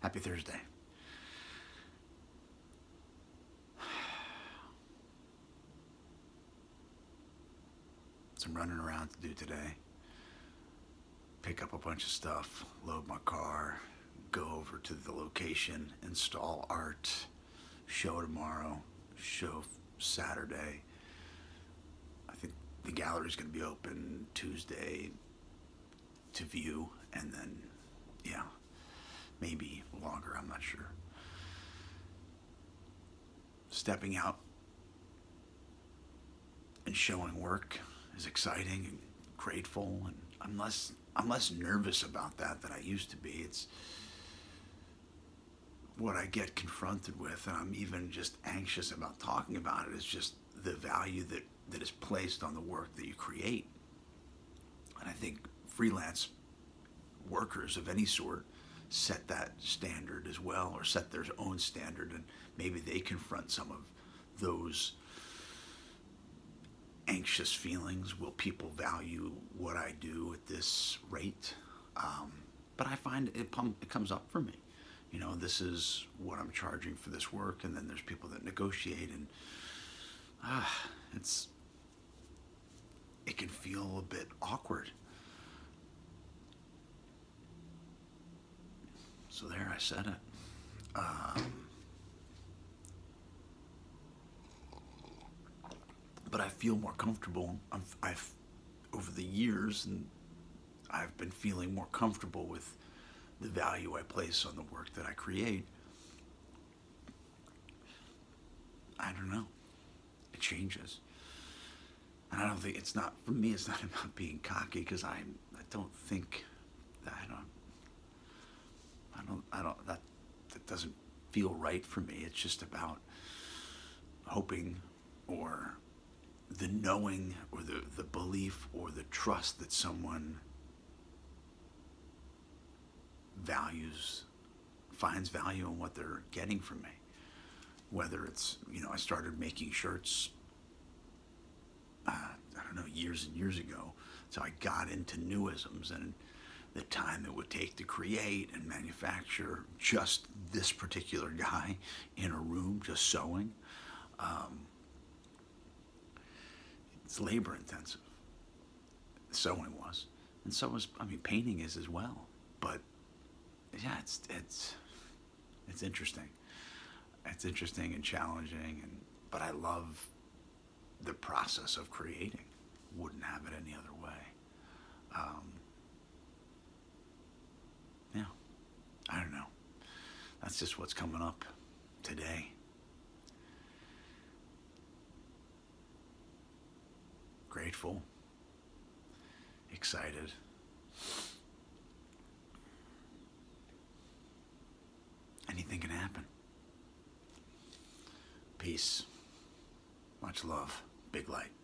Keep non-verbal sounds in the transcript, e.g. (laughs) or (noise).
Happy Thursday. (sighs) Some running around to do today. Pick up a bunch of stuff, load my car, go over to the location, install art, show tomorrow, show Saturday. I think the gallery's going to be open Tuesday to view, and then, yeah, maybe longer, I'm not sure. Stepping out and showing work is exciting and grateful, and I'm less I'm less nervous about that than I used to be. It's what I get confronted with, and I'm even just anxious about talking about it. Is just the value that that is placed on the work that you create, and I think freelance workers of any sort set that standard as well, or set their own standard, and maybe they confront some of those anxious feelings. Will people value what I do at this rate? Um, but I find it, it comes up for me. You know, this is what I'm charging for this work, and then there's people that negotiate, and ah, it's it can feel a bit awkward. So there, I said it. Um, but I feel more comfortable. I've, I've over the years, and I've been feeling more comfortable with the value I place on the work that I create. I don't know. It changes. And I don't think it's not for me. It's not (laughs) about being cocky because I I don't think that I don't I don't I don't that that doesn't feel right for me. It's just about hoping or the knowing or the, the belief or the trust that someone values finds value in what they're getting from me whether it's you know i started making shirts uh, i don't know years and years ago so i got into NuISMS and the time it would take to create and manufacture just this particular guy in a room just sewing um, it's labor intensive. Sewing was, and so was I mean painting is as well. But yeah, it's it's it's interesting. It's interesting and challenging, and but I love the process of creating. Wouldn't have it any other way. Um, yeah, I don't know. That's just what's coming up today. grateful, excited. Anything can happen. Peace. Much love. Big light.